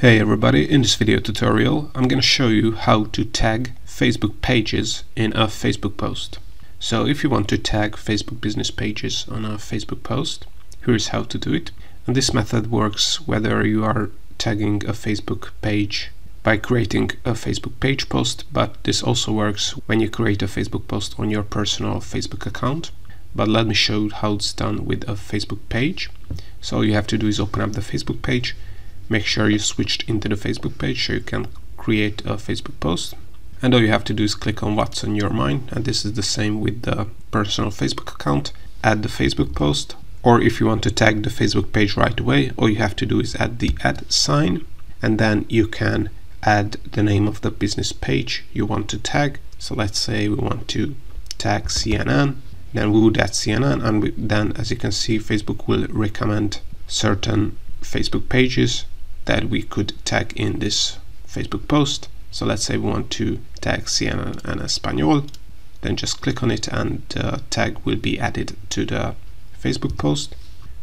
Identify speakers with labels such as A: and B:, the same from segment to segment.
A: Hey everybody, in this video tutorial I'm going to show you how to tag Facebook pages in a Facebook post. So if you want to tag Facebook business pages on a Facebook post, here's how to do it. And this method works whether you are tagging a Facebook page by creating a Facebook page post, but this also works when you create a Facebook post on your personal Facebook account. But let me show how it's done with a Facebook page. So all you have to do is open up the Facebook page make sure you switched into the Facebook page so you can create a Facebook post. And all you have to do is click on what's on your mind and this is the same with the personal Facebook account. Add the Facebook post or if you want to tag the Facebook page right away all you have to do is add the add sign and then you can add the name of the business page you want to tag. So let's say we want to tag CNN then we would add CNN and we, then as you can see Facebook will recommend certain Facebook pages that we could tag in this Facebook post. So let's say we want to tag CNN en Español, then just click on it and the tag will be added to the Facebook post.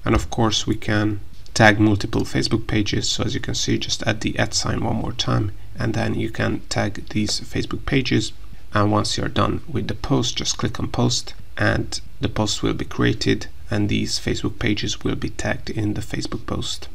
A: And of course we can tag multiple Facebook pages. So as you can see, just add the at sign one more time and then you can tag these Facebook pages. And once you're done with the post, just click on post and the post will be created and these Facebook pages will be tagged in the Facebook post.